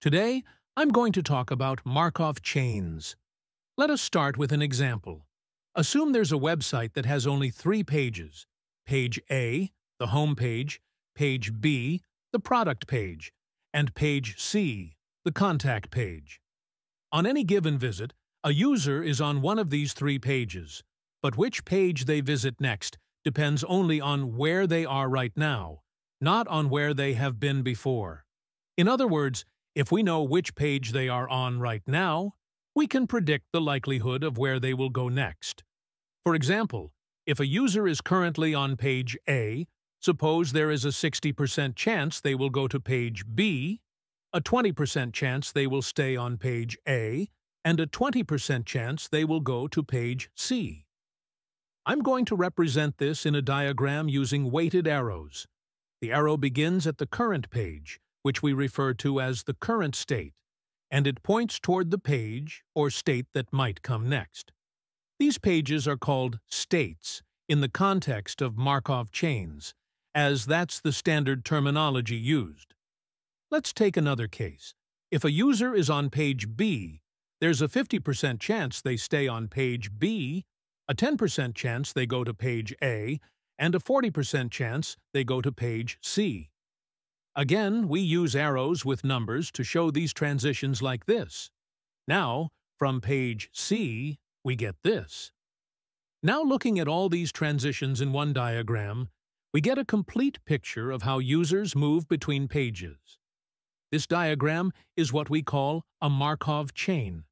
Today, I'm going to talk about Markov chains. Let us start with an example. Assume there's a website that has only three pages. Page A, the home page, page B, the product page, and page C, the contact page. On any given visit, a user is on one of these three pages, but which page they visit next depends only on where they are right now, not on where they have been before. In other words, if we know which page they are on right now, we can predict the likelihood of where they will go next. For example, if a user is currently on page A, suppose there is a 60% chance they will go to page B, a 20% chance they will stay on page A, and a 20% chance they will go to page C. I'm going to represent this in a diagram using weighted arrows. The arrow begins at the current page, which we refer to as the current state, and it points toward the page or state that might come next. These pages are called states in the context of Markov chains, as that's the standard terminology used. Let's take another case. If a user is on page B, there's a 50% chance they stay on page B, a 10% chance they go to page A, and a 40% chance they go to page C. Again, we use arrows with numbers to show these transitions like this. Now, from page C, we get this. Now looking at all these transitions in one diagram, we get a complete picture of how users move between pages. This diagram is what we call a Markov chain.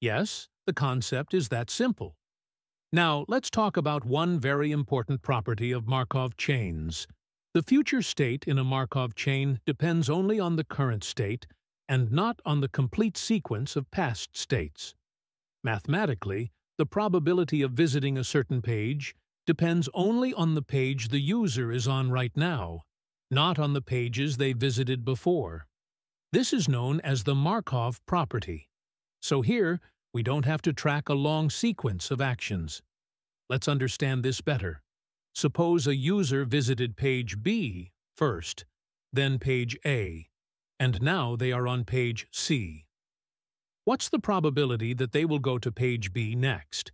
Yes, the concept is that simple. Now, let's talk about one very important property of Markov chains, the future state in a Markov chain depends only on the current state and not on the complete sequence of past states. Mathematically, the probability of visiting a certain page depends only on the page the user is on right now, not on the pages they visited before. This is known as the Markov property. So here, we don't have to track a long sequence of actions. Let's understand this better. Suppose a user visited page B first, then page A, and now they are on page C. What's the probability that they will go to page B next?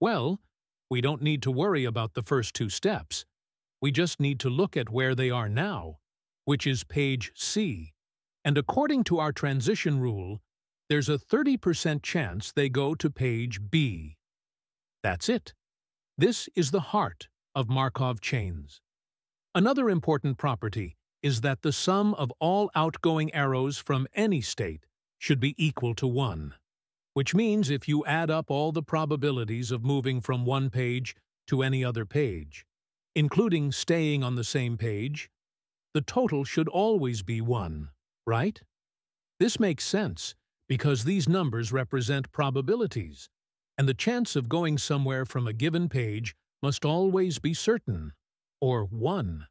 Well, we don't need to worry about the first two steps. We just need to look at where they are now, which is page C, and according to our transition rule, there's a 30% chance they go to page B. That's it. This is the heart of Markov chains. Another important property is that the sum of all outgoing arrows from any state should be equal to 1, which means if you add up all the probabilities of moving from one page to any other page, including staying on the same page, the total should always be 1, right? This makes sense because these numbers represent probabilities, and the chance of going somewhere from a given page must always be certain, or 1.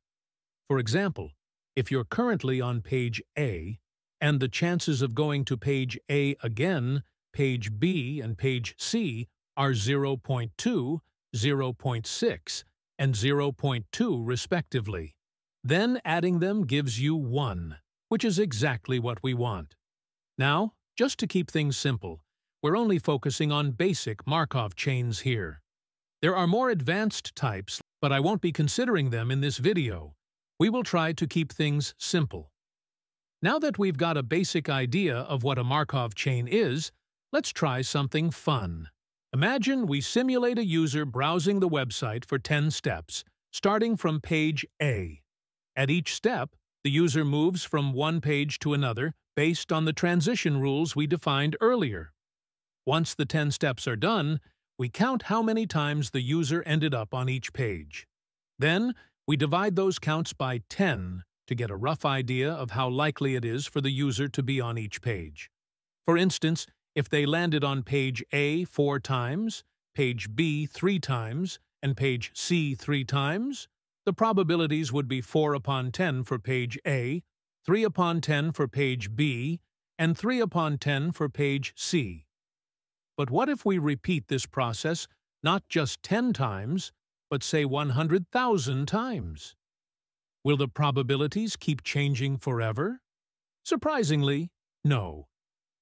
For example, if you're currently on page A, and the chances of going to page A again, page B and page C are 0.2, 0.6, and 0.2 respectively. Then adding them gives you 1, which is exactly what we want. Now, just to keep things simple, we're only focusing on basic Markov chains here. There are more advanced types, but I won't be considering them in this video. We will try to keep things simple. Now that we've got a basic idea of what a Markov chain is, let's try something fun. Imagine we simulate a user browsing the website for 10 steps, starting from page A. At each step, the user moves from one page to another based on the transition rules we defined earlier. Once the 10 steps are done, we count how many times the user ended up on each page. Then, we divide those counts by 10 to get a rough idea of how likely it is for the user to be on each page. For instance, if they landed on page A four times, page B three times, and page C three times, the probabilities would be 4 upon 10 for page A, 3 upon 10 for page B, and 3 upon 10 for page C. But what if we repeat this process not just 10 times, but say 100,000 times? Will the probabilities keep changing forever? Surprisingly, No.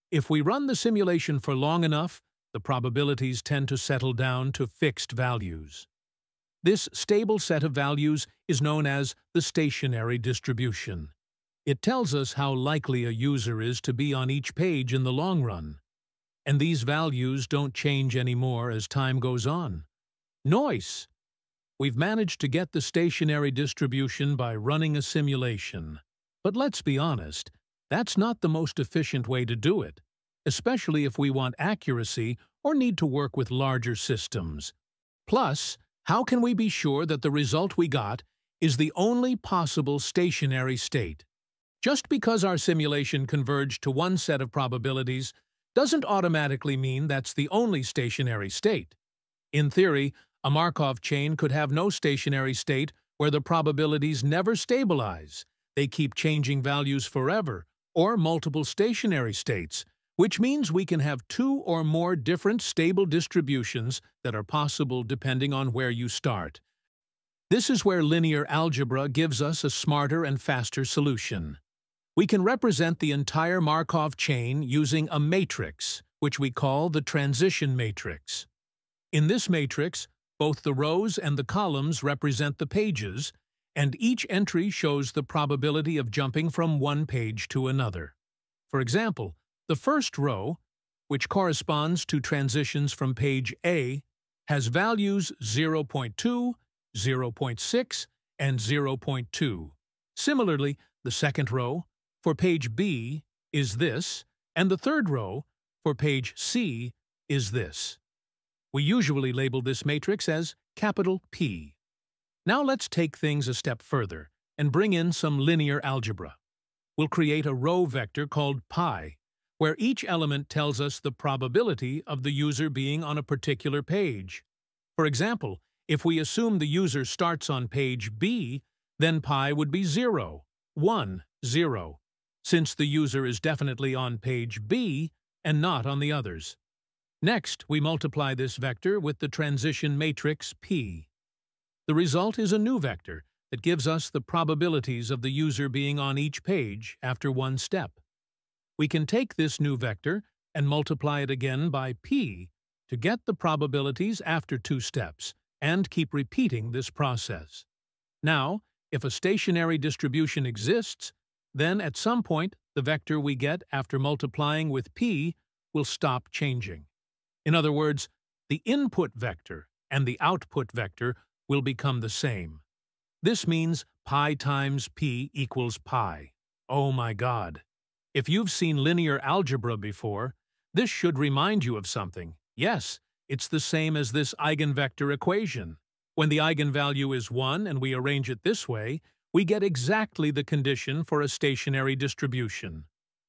If we run the simulation for long enough, the probabilities tend to settle down to fixed values. This stable set of values is known as the stationary distribution. It tells us how likely a user is to be on each page in the long run. And these values don't change anymore as time goes on. Noise! We've managed to get the stationary distribution by running a simulation. But let's be honest, that's not the most efficient way to do it, especially if we want accuracy or need to work with larger systems. Plus, how can we be sure that the result we got is the only possible stationary state? Just because our simulation converged to one set of probabilities doesn't automatically mean that's the only stationary state. In theory, a Markov chain could have no stationary state where the probabilities never stabilize. They keep changing values forever, or multiple stationary states, which means we can have two or more different stable distributions that are possible depending on where you start. This is where linear algebra gives us a smarter and faster solution. We can represent the entire Markov chain using a matrix, which we call the transition matrix. In this matrix, both the rows and the columns represent the pages, and each entry shows the probability of jumping from one page to another. For example, the first row, which corresponds to transitions from page A, has values 0.2, 0.6, and 0.2. Similarly, the second row, for page B, is this, and the third row, for page C, is this. We usually label this matrix as capital P. Now let's take things a step further and bring in some linear algebra. We'll create a row vector called pi, where each element tells us the probability of the user being on a particular page. For example, if we assume the user starts on page B, then pi would be 0, 1, 0, since the user is definitely on page B and not on the others. Next, we multiply this vector with the transition matrix P. The result is a new vector that gives us the probabilities of the user being on each page after one step. We can take this new vector and multiply it again by p to get the probabilities after two steps, and keep repeating this process. Now, if a stationary distribution exists, then at some point the vector we get after multiplying with p will stop changing. In other words, the input vector and the output vector will become the same. This means pi times p equals pi. Oh my god. If you've seen linear algebra before, this should remind you of something. Yes, it's the same as this eigenvector equation. When the eigenvalue is 1 and we arrange it this way, we get exactly the condition for a stationary distribution.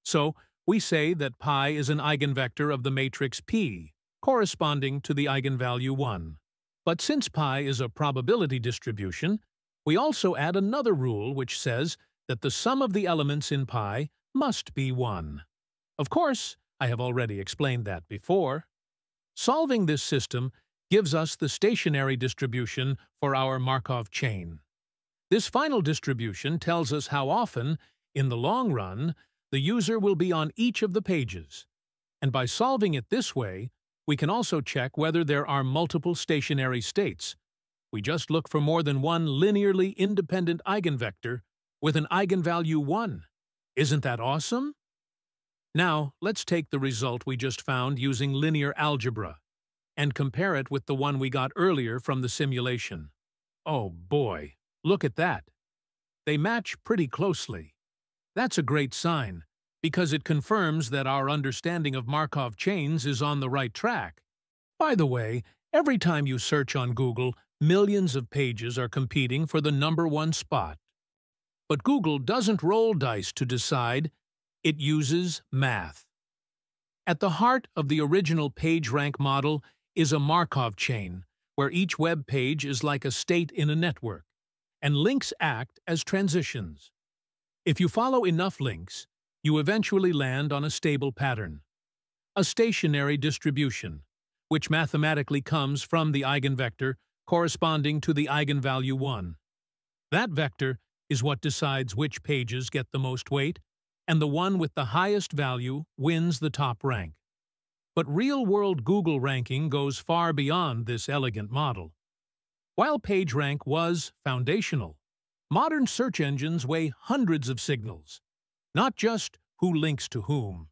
So, we say that pi is an eigenvector of the matrix P, corresponding to the eigenvalue 1. But since pi is a probability distribution, we also add another rule which says that the sum of the elements in pi must be 1. Of course, I have already explained that before. Solving this system gives us the stationary distribution for our Markov chain. This final distribution tells us how often, in the long run, the user will be on each of the pages. And by solving it this way, we can also check whether there are multiple stationary states. We just look for more than one linearly independent eigenvector with an eigenvalue 1. Isn't that awesome? Now, let's take the result we just found using linear algebra and compare it with the one we got earlier from the simulation. Oh boy, look at that. They match pretty closely. That's a great sign, because it confirms that our understanding of Markov chains is on the right track. By the way, every time you search on Google, millions of pages are competing for the number one spot. But Google doesn't roll dice to decide, it uses math. At the heart of the original PageRank model is a Markov chain, where each web page is like a state in a network, and links act as transitions. If you follow enough links, you eventually land on a stable pattern, a stationary distribution, which mathematically comes from the eigenvector corresponding to the eigenvalue 1. That vector is what decides which pages get the most weight and the one with the highest value wins the top rank. But real-world Google ranking goes far beyond this elegant model. While PageRank was foundational, modern search engines weigh hundreds of signals, not just who links to whom.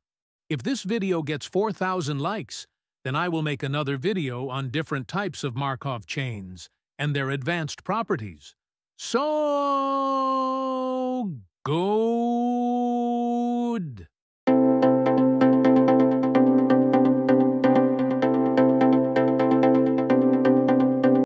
If this video gets 4,000 likes, then I will make another video on different types of Markov chains and their advanced properties. So